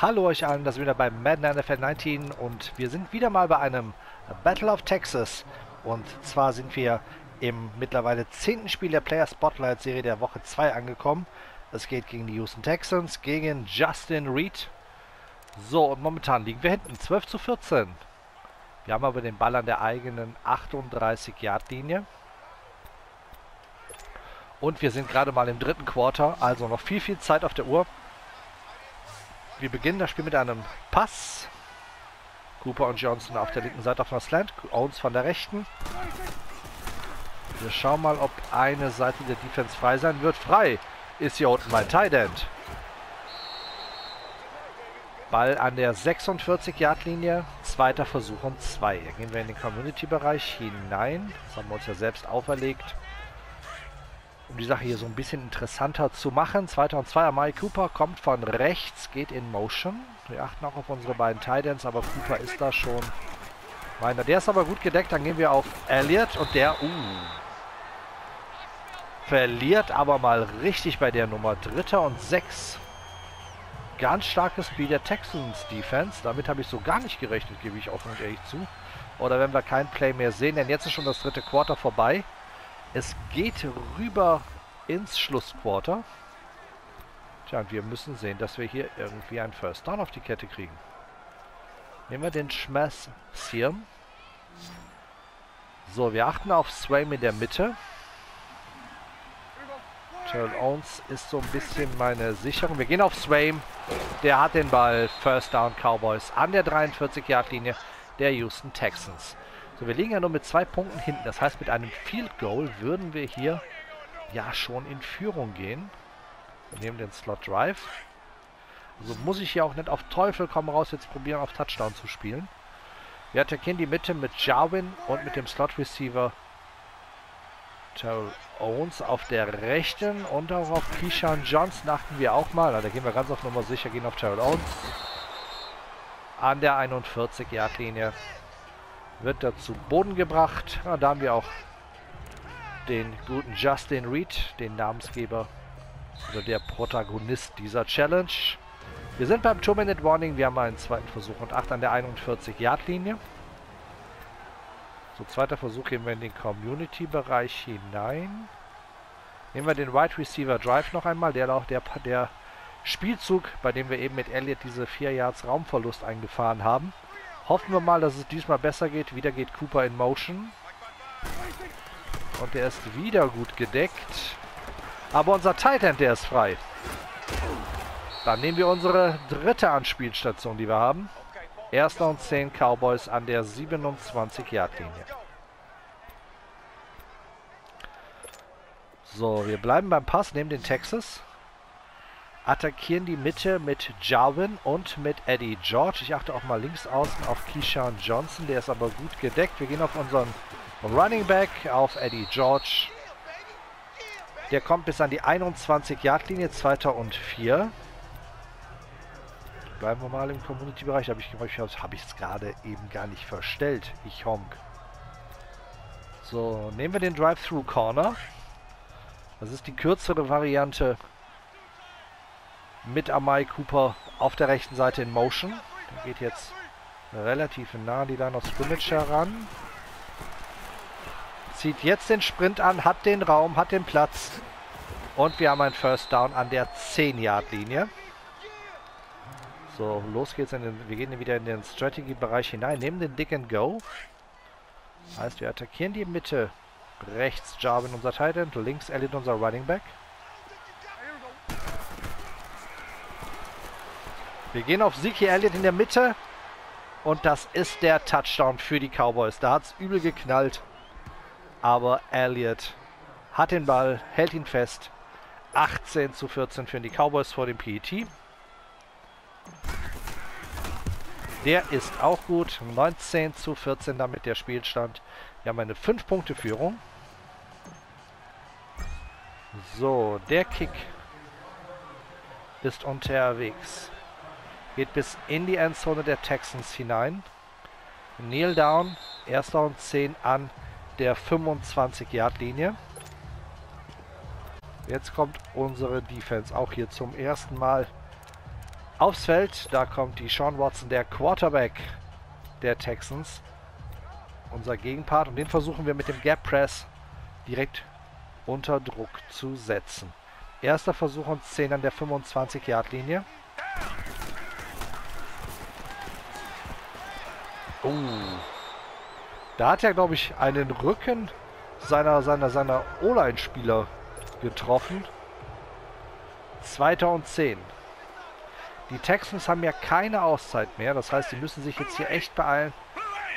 Hallo euch allen, das ist wieder bei Madden NFL 19 und wir sind wieder mal bei einem Battle of Texas und zwar sind wir im mittlerweile zehnten Spiel der Player Spotlight Serie der Woche 2 angekommen. Es geht gegen die Houston Texans, gegen Justin Reed. So, und momentan liegen wir hinten, 12 zu 14. Wir haben aber den Ball an der eigenen 38-Yard-Linie. Und wir sind gerade mal im dritten Quarter, also noch viel, viel Zeit auf der Uhr. Wir beginnen das Spiel mit einem Pass. Cooper und Johnson auf der linken Seite auf einer Slant. Owens von der rechten. Wir schauen mal, ob eine Seite der Defense frei sein wird. Frei ist hier unten mein Tight End. Ball an der 46-Yard-Linie. Zweiter Versuch und zwei. Gehen wir in den Community-Bereich hinein. Das haben wir uns ja selbst auferlegt um die Sache hier so ein bisschen interessanter zu machen. 2. und 2. Amari Cooper kommt von rechts, geht in Motion. Wir achten auch auf unsere beiden Titans, aber Cooper ist da schon. Meiner, der ist aber gut gedeckt. Dann gehen wir auf Elliott und der, uh, verliert aber mal richtig bei der Nummer. Dritter und 6. Ganz starkes Spiel der Texans Defense. Damit habe ich so gar nicht gerechnet, gebe ich offen und ehrlich zu. Oder wenn wir kein Play mehr sehen, denn jetzt ist schon das dritte Quarter vorbei. Es geht rüber ins Schlussquarter. Tja, und wir müssen sehen, dass wir hier irgendwie ein First Down auf die Kette kriegen. Nehmen wir den Schmeiß hier. So, wir achten auf Swaim in der Mitte. Terrell Owens ist so ein bisschen meine Sicherung. Wir gehen auf Swaim. Der hat den Ball. First Down Cowboys an der 43-Yard-Linie der Houston Texans. So, wir liegen ja nur mit zwei Punkten hinten. Das heißt, mit einem Field Goal würden wir hier ja schon in Führung gehen. Wir nehmen den Slot Drive. Also muss ich hier auch nicht auf Teufel komm raus jetzt probieren, auf Touchdown zu spielen. Wir attackieren die Mitte mit Jarwin und mit dem Slot Receiver Terrell Owens auf der rechten und auch auf Keyshawn Johnson achten wir auch mal. Da gehen wir ganz auf Nummer sicher, gehen auf Terrell Owens an der 41-Yard-Linie wird er zu Boden gebracht. Ja, da haben wir auch den guten Justin Reed, den Namensgeber oder der Protagonist dieser Challenge. Wir sind beim 2-Minute-Warning. Wir haben einen zweiten Versuch und 8 an der 41-Yard-Linie. So, zweiter Versuch gehen wir in den Community-Bereich hinein. Nehmen wir den Wide Receiver Drive noch einmal. Der, der, der Spielzug, bei dem wir eben mit Elliott diese 4 Yards Raumverlust eingefahren haben. Hoffen wir mal, dass es diesmal besser geht. Wieder geht Cooper in Motion. Und der ist wieder gut gedeckt. Aber unser Titan, der ist frei. Dann nehmen wir unsere dritte Anspielstation, die wir haben. Erster und 10 Cowboys an der 27-Yard-Linie. So, wir bleiben beim Pass, nehmen den Texas attackieren die Mitte mit Jarwin und mit Eddie George. Ich achte auch mal links außen auf Keyshawn Johnson, der ist aber gut gedeckt. Wir gehen auf unseren Running Back, auf Eddie George. Der kommt bis an die 21-Yard-Linie, zweiter und vier. Bleiben wir mal im Community-Bereich. Habe ich es gerade eben gar nicht verstellt. Ich honk. So, nehmen wir den Drive-Through-Corner. Das ist die kürzere Variante mit Amai Cooper auf der rechten Seite in Motion. Der geht jetzt relativ nah an die Line of Scrimmage heran. Zieht jetzt den Sprint an, hat den Raum, hat den Platz. Und wir haben ein First Down an der 10-Yard-Linie. So, los geht's. Den, wir gehen wieder in den Strategy-Bereich hinein, nehmen den Dick and Go. Heißt, wir attackieren die Mitte. Rechts Jarvin, unser Tight End, links Elliot, unser Running Back. Wir gehen auf Zeke Elliott in der Mitte. Und das ist der Touchdown für die Cowboys. Da hat es übel geknallt. Aber Elliott hat den Ball, hält ihn fest. 18 zu 14 für die Cowboys vor dem PET. Der ist auch gut. 19 zu 14 damit der Spielstand. Wir haben eine 5-Punkte-Führung. So, der Kick ist unterwegs. Geht bis in die Endzone der Texans hinein. Kneel down. Erster und 10 an der 25-Yard-Linie. Jetzt kommt unsere Defense auch hier zum ersten Mal aufs Feld. Da kommt die Sean Watson, der Quarterback der Texans. Unser Gegenpart. Und den versuchen wir mit dem Gap Press direkt unter Druck zu setzen. Erster Versuch und 10 an der 25-Yard-Linie. Oh. Da hat er, glaube ich, einen Rücken seiner, seiner, seiner O-Line-Spieler getroffen. Zweiter und 10. Die Texans haben ja keine Auszeit mehr. Das heißt, sie müssen sich jetzt hier echt beeilen.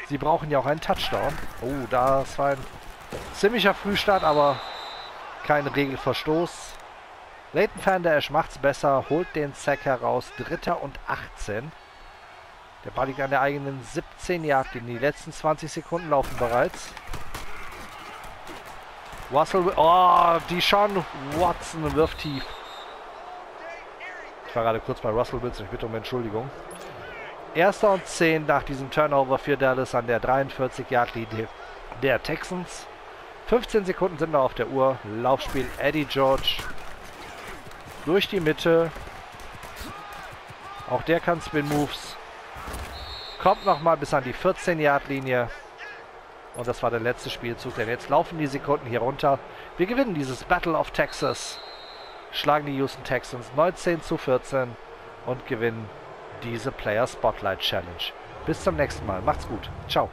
Sie brauchen ja auch einen Touchdown. Oh, das war ein ziemlicher Frühstart, aber kein Regelverstoß. Leighton Van Der macht's besser, holt den Sack heraus. Dritter und 18. Der Ball liegt an der eigenen 17 Yard in Die letzten 20 Sekunden laufen bereits. Russell, oh, die Sean Watson wirft tief. Ich war gerade kurz bei Russell Wilson, ich bitte um Entschuldigung. Erster und 10 nach diesem Turnover für Dallas an der 43-Yard-Linie der Texans. 15 Sekunden sind noch auf der Uhr. Laufspiel Eddie George durch die Mitte. Auch der kann Spin Moves. Kommt nochmal bis an die 14-Yard-Linie. Und das war der letzte Spielzug, denn jetzt laufen die Sekunden hier runter. Wir gewinnen dieses Battle of Texas. Schlagen die Houston Texans 19 zu 14 und gewinnen diese Player Spotlight Challenge. Bis zum nächsten Mal. Macht's gut. Ciao.